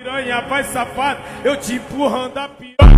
piranha, vai safado, eu te empurrando a piranha.